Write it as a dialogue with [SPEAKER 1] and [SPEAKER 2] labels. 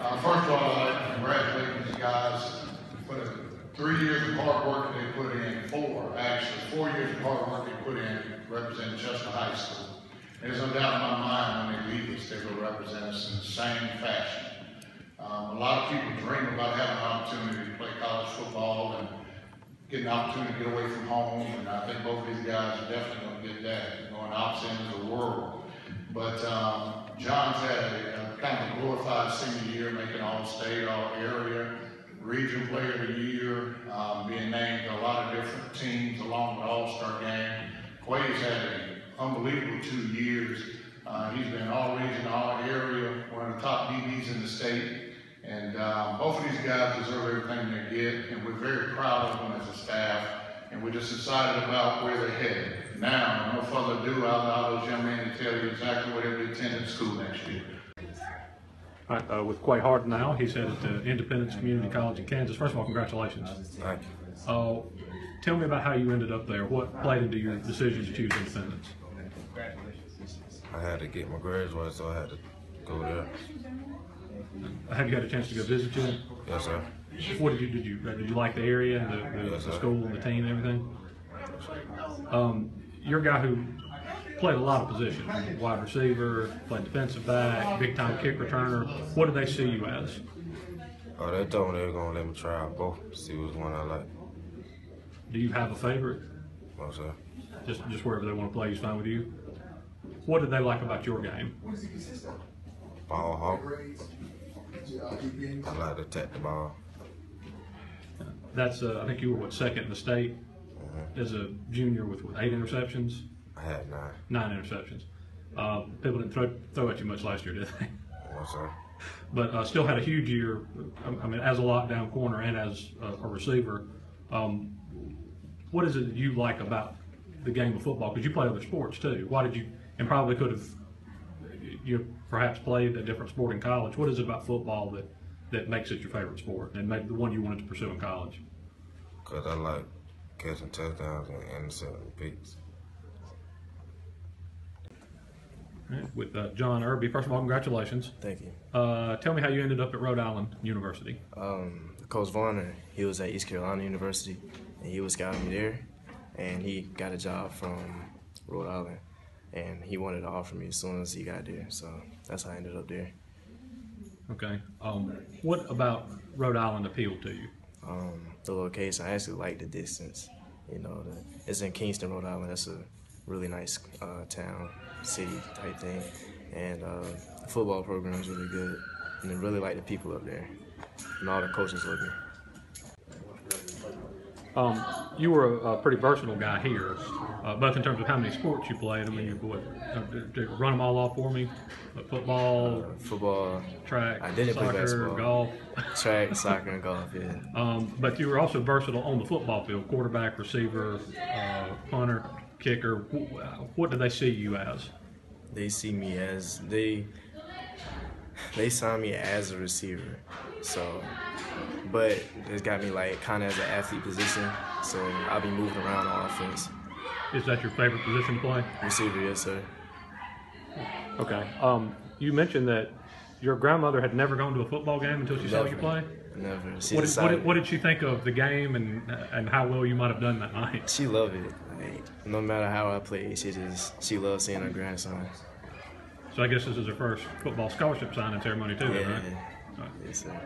[SPEAKER 1] Uh, first of all, I'd like to congratulate these guys for the three years of hard work they put in, four, actually, four years of hard work they put in representing Chester High School. There's no doubt in my mind when they leave us, they will represent us in the same fashion. Um, a lot of people dream about having an opportunity to play college football and get an opportunity to get away from home, and I think both of these guys are definitely going to get that, going opposite ends of the world. But um, John's had a kind of a glorified senior year, making all-state, all-area, regional player of the year, um, being named to a lot of different teams along the all-star game. Quay's had an unbelievable two years. Uh, he's been all region, all area, one of the top DBs in the state. And um, both of these guys deserve everything they get, and we're very proud of them as a staff, and we're just excited about where they're headed. Now, no further ado, I'll allow those young men to tell you exactly where they'll be attending school next year.
[SPEAKER 2] All right, uh, with Quay Harden now, he's headed to Independence Community College in Kansas. First of all, congratulations.
[SPEAKER 3] Thank you.
[SPEAKER 2] Uh, tell me about how you ended up there. What played into your decision to choose Independence?
[SPEAKER 3] I had to get my grades right, so I had to go there.
[SPEAKER 2] Have you had a chance to go visit yet?
[SPEAKER 3] Yes, sir.
[SPEAKER 2] What did you did you did you like the area and the, the,
[SPEAKER 3] Yes,
[SPEAKER 2] the school and the team and everything? Um, you're a guy who played a lot of positions: wide receiver, played defensive back, big time kick returner. What do they see you as?
[SPEAKER 3] Oh, they told me they were gonna let me try out both, see which one I like.
[SPEAKER 2] Do you have a favorite?
[SPEAKER 3] No, sir.
[SPEAKER 2] Just just wherever they want to play is fine with you. What did they like about your game?
[SPEAKER 3] Ball hawk. I like to attack the ball.
[SPEAKER 2] That's uh, I think you were what second in the state as a junior with, with eight interceptions,
[SPEAKER 3] I had nine.
[SPEAKER 2] nine interceptions. Uh, people didn't throw, throw at you much last year, did they?
[SPEAKER 3] No, sir.
[SPEAKER 2] But uh, still had a huge year. I- I mean, as a lockdown corner and as a, a receiver. Um, what is it that you like about the game of football? Because you play other sports too. Why did you? And probably could have you perhaps played a different sport in college. What is it about football that that makes it your favorite sport and maybe the one you wanted to pursue in college?
[SPEAKER 3] Because I like catching touchdowns and intercepting picks.
[SPEAKER 2] All right, With uh, John Irby, first of all, congratulations.
[SPEAKER 4] Thank you.
[SPEAKER 2] Uh, tell me how you ended up at Rhode Island University.
[SPEAKER 4] Um, Coach Varner, he was at East Carolina University, and he was scouting me there, and he got a job from Rhode Island, and he wanted to offer me as soon as he got there. So that's how I ended up there.
[SPEAKER 2] Okay. Um, what about Rhode Island appealed to you?
[SPEAKER 4] Um, the location, I actually like the distance. You know, the, it's in Kingston, Rhode Island. That's a really nice uh, town, city type thing, and uh, the football program is really good, and I really like the people up there, and all the coaches love me.
[SPEAKER 2] Um, you were a, a pretty versatile guy here, uh, both in terms of how many sports you played. I mean, you what, uh, run them all off for me: Uh, football,
[SPEAKER 4] Football,
[SPEAKER 2] track,
[SPEAKER 4] I didn't play
[SPEAKER 2] soccer,
[SPEAKER 4] basketball.
[SPEAKER 2] golf.
[SPEAKER 4] track, soccer, and golf. Yeah.
[SPEAKER 2] Um, but you were also versatile on the football field: quarterback, receiver, uh, punter, kicker. What do they see you as?
[SPEAKER 4] They see me as they they saw me as a receiver. So, but it's got me like kind of as an athlete position. So I'll be moving around on offense.
[SPEAKER 2] Is that your favorite position to play?
[SPEAKER 4] Receiver, yes sir.
[SPEAKER 2] Okay. Um, you mentioned that your grandmother had never gone to a football game until she saw you play.
[SPEAKER 4] Never. She
[SPEAKER 2] What did, what, did, what did she think of the game and and how well you might have done that night?
[SPEAKER 4] she loved it. Like, no matter how I played, she just she loved seeing her grandson.
[SPEAKER 2] So I guess this is her first football scholarship signing ceremony too,
[SPEAKER 4] Yeah.
[SPEAKER 2] right?
[SPEAKER 4] Yes sir.